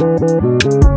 you